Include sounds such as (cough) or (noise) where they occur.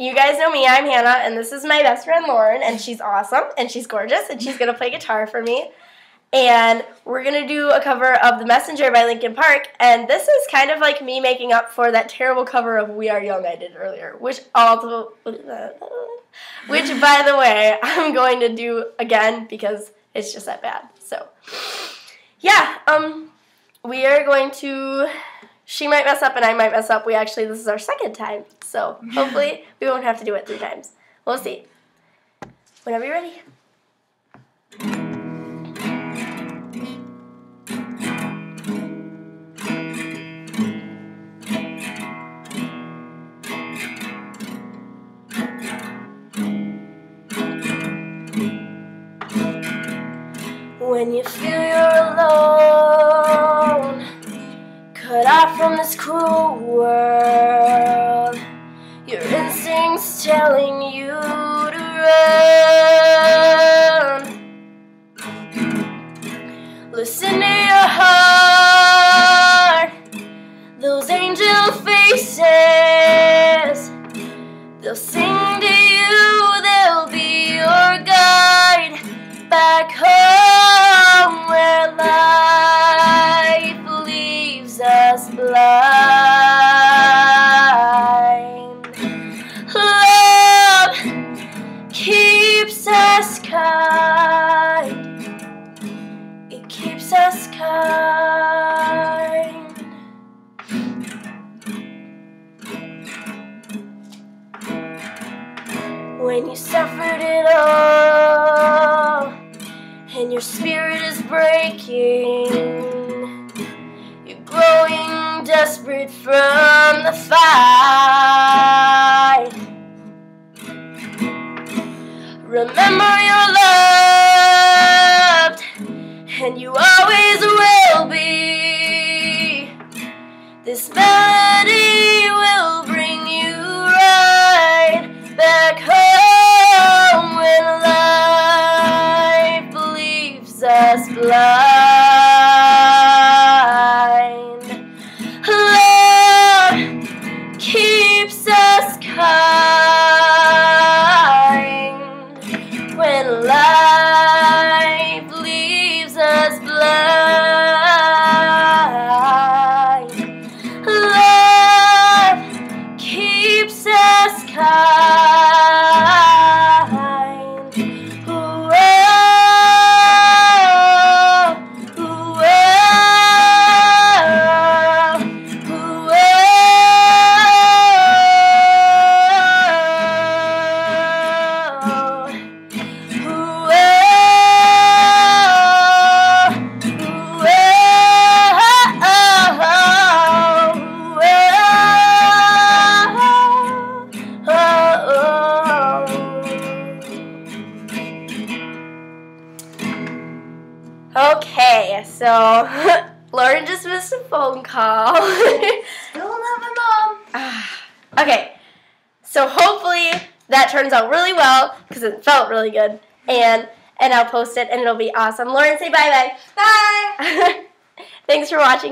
you guys know me. I'm Hanna, and this is my best friend Lauren, and she's awesome, and she's gorgeous, and she's gonna play guitar for me. And we're gonna do a cover of "The Messenger" by Linkin Park, and this is kind of like me making up for that terrible cover of "We Are Young" I did earlier, which also, which by the way, (laughs) I'm going to do again because it's just that bad. So, yeah, um, we are going to she might mess up and I might mess up. We actually, this is our second time. So (laughs) hopefully we won't have to do it three times. We'll see. Whenever you're ready. When you feel you're alone Cut off from this cruel world. Your instincts telling you to run. Listen to your heart. Those angel faces They'll sing to you, When you suffered it all and your spirit is breaking. You're growing desperate from the fight. Remember you're loved, and you always will be. This melody Okay, so (laughs) Lauren just missed a phone call. (laughs) Still not my mom. Ah, okay, so hopefully that turns out really well because it felt really good, and and I'll post it and it'll be awesome. Lauren, say bye bye. (laughs) Bye. Thanks for watching.